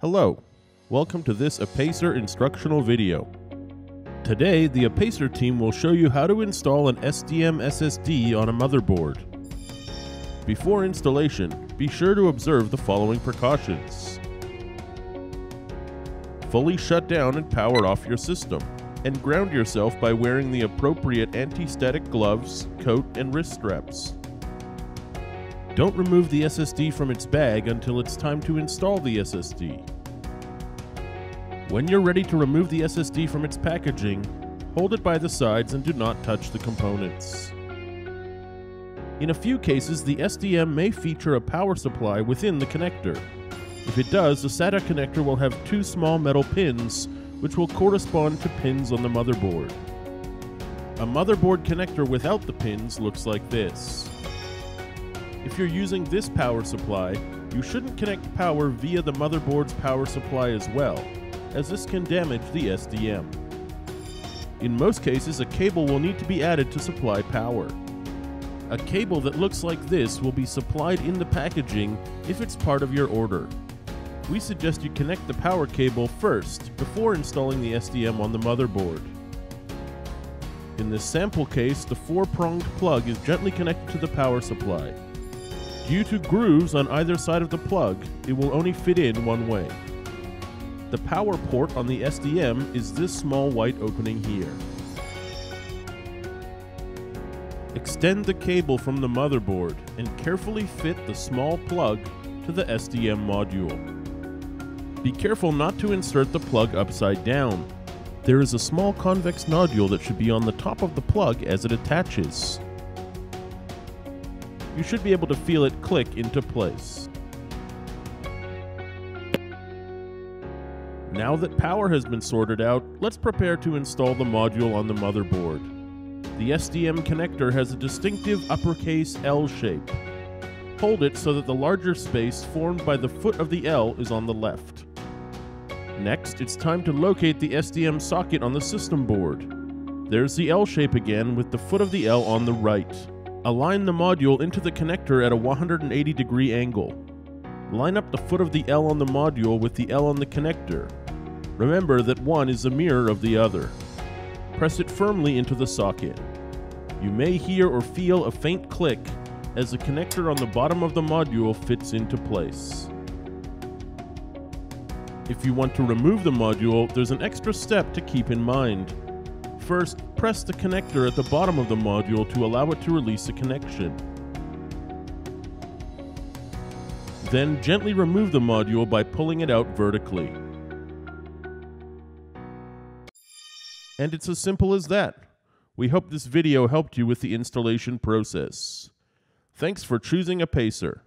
Hello, welcome to this Apacer instructional video. Today, the Apacer team will show you how to install an SDM SSD on a motherboard. Before installation, be sure to observe the following precautions. Fully shut down and power off your system, and ground yourself by wearing the appropriate anti-static gloves, coat, and wrist straps. Don't remove the SSD from its bag until it's time to install the SSD. When you're ready to remove the SSD from its packaging, hold it by the sides and do not touch the components. In a few cases, the SDM may feature a power supply within the connector. If it does, the SATA connector will have two small metal pins, which will correspond to pins on the motherboard. A motherboard connector without the pins looks like this. If you're using this power supply, you shouldn't connect power via the motherboard's power supply as well, as this can damage the SDM. In most cases, a cable will need to be added to supply power. A cable that looks like this will be supplied in the packaging if it's part of your order. We suggest you connect the power cable first before installing the SDM on the motherboard. In this sample case, the four-pronged plug is gently connected to the power supply. Due to grooves on either side of the plug, it will only fit in one way. The power port on the SDM is this small white opening here. Extend the cable from the motherboard and carefully fit the small plug to the SDM module. Be careful not to insert the plug upside down. There is a small convex nodule that should be on the top of the plug as it attaches you should be able to feel it click into place. Now that power has been sorted out, let's prepare to install the module on the motherboard. The SDM connector has a distinctive uppercase L shape. Hold it so that the larger space formed by the foot of the L is on the left. Next, it's time to locate the SDM socket on the system board. There's the L shape again with the foot of the L on the right. Align the module into the connector at a 180 degree angle. Line up the foot of the L on the module with the L on the connector. Remember that one is a mirror of the other. Press it firmly into the socket. You may hear or feel a faint click as the connector on the bottom of the module fits into place. If you want to remove the module, there's an extra step to keep in mind. First, press the connector at the bottom of the module to allow it to release a connection. Then gently remove the module by pulling it out vertically. And it's as simple as that. We hope this video helped you with the installation process. Thanks for choosing Apacer.